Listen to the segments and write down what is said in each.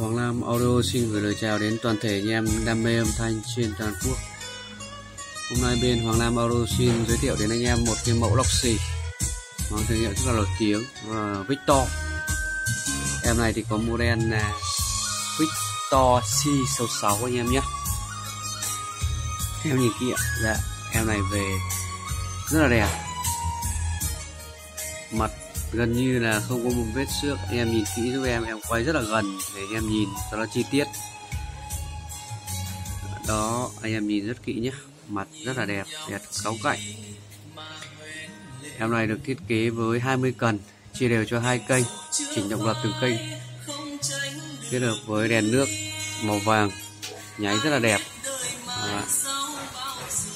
Hoàng Lam Audio xin gửi lời chào đến toàn thể anh em đam mê âm thanh trên toàn quốc. Hôm nay bên Hoàng Lam Audio xin giới thiệu đến anh em một cái mẫu lọc xì mang thương hiệu rất là nổi tiếng là Victor. Em này thì có model là Victor C66 anh em nhé. Em nhìn kỹ ạ, dạ em này về rất là đẹp. Mặt gần như là không có một vết xước. Anh em nhìn kỹ giúp em em quay rất là gần để anh em nhìn cho nó chi tiết. Đó, anh em nhìn rất kỹ nhé. Mặt rất là đẹp đẹp cáu cạnh em này được thiết kế với 20 cần, chia đều cho hai kênh, chỉnh động lập từng kênh. Kết hợp với đèn nước màu vàng, nháy rất là đẹp. Đó.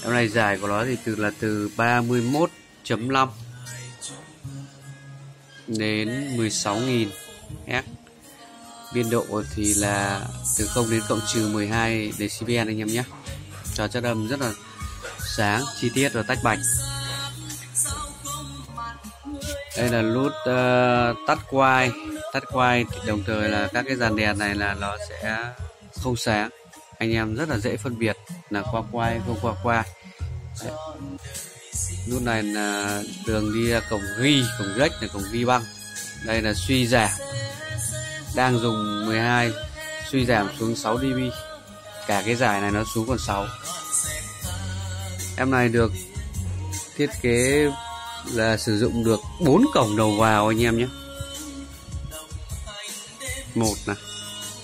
em này dài của nó thì từ là từ 31.5 đến 16.000 Hz. Biên độ thì là từ 0 đến cộng trừ 12 decibel anh em nhé. Cho chất âm rất là sáng chi tiết và tách bạch. Đây là nút uh, tắt quai. Tắt quai thì đồng thời là các cái dàn đèn này là nó sẽ không sáng. Anh em rất là dễ phân biệt là qua quai không qua quai nút này là đường đi cổng ghi, cổng rách là cổng ghi băng. Đây là suy giảm. Đang dùng 12 suy giảm xuống 6 dB. Cả cái giải này nó xuống còn 6 em này được thiết kế là sử dụng được 4 cổng đầu vào anh em nhé. Một này,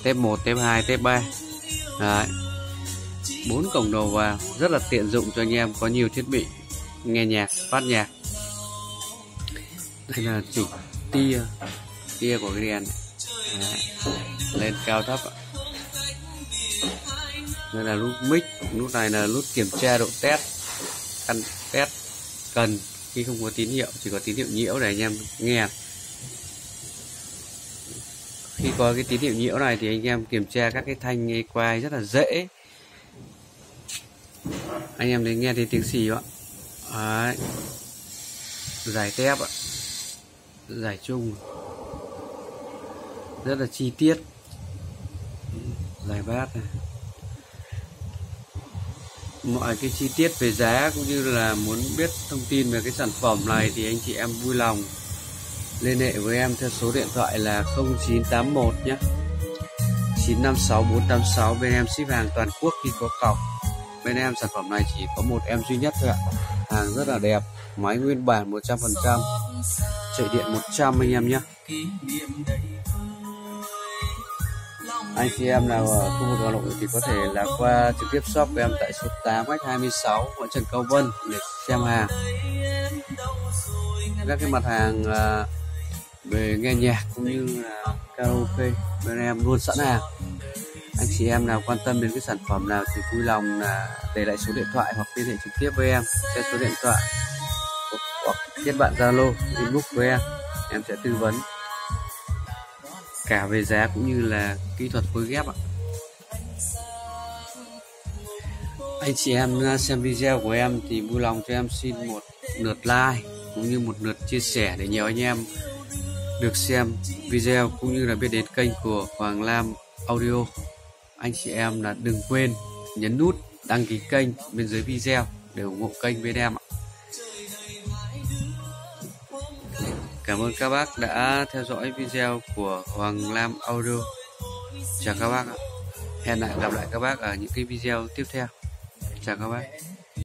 tép 1 tép 2 tép 3 Đấy. 4 cổng đầu vào, rất là tiện dụng cho anh em, có nhiều thiết bị nghe nhạc, phát nhạc. Đây là chỉnh tia tia của cái đèn. Đấy. lên cao thấp đây là nút mic, nút này là nút kiểm tra độ test, căn test cần khi không có tín hiệu, chỉ có tín hiệu nhiễu để anh em nghe. Khi có cái tín hiệu nhiễu này thì anh em kiểm tra các cái thanh nghe quay rất là dễ. Anh em đến nghe thấy tiếng xì ạ? Đấy. giải tép ạ. Giải chung. Rất là chi tiết. Giải bát này. Mọi cái chi tiết về giá cũng như là muốn biết thông tin về cái sản phẩm này thì anh chị em vui lòng liên hệ với em theo số điện thoại là 0981 nhé. 956 486 bên em ship hàng toàn quốc khi có cọc. Bên em sản phẩm này chỉ có một em duy nhất thôi ạ hàng rất là đẹp. Máy nguyên bản 100% chạy điện 100 anh em nhé. Anh chị em nào ở khu vực Hà Nội thì có thể là qua trực tiếp shop của em tại số 8 h 26 ở Trần Cao Vân để xem hàng. Các cái mặt hàng à, về nghe nhạc cũng như là karaoke bên em luôn sẵn hàng anh chị em nào quan tâm đến cái sản phẩm nào thì vui lòng là để lại số điện thoại hoặc liên hệ trực tiếp với em. Theo số điện thoại hoặc kết bạn zalo inbox với em. Em sẽ tư vấn cả về giá cũng như là kỹ thuật phối ghép ạ. Anh chị em à, xem video của em thì vui lòng cho em xin một lượt like cũng như một lượt chia sẻ để nhiều anh em được xem video cũng như là biết đến kênh của Hoàng Lam Audio anh chị em là đừng quên nhấn nút đăng ký kênh bên dưới video để ủng hộ kênh bên em ạ Cảm ơn các bác đã theo dõi video của Hoàng Lam Audio. Chào các bác ạ. Hẹn lại gặp lại các bác ở những cái video tiếp theo. Chào các bác.